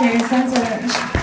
谢谢三组人。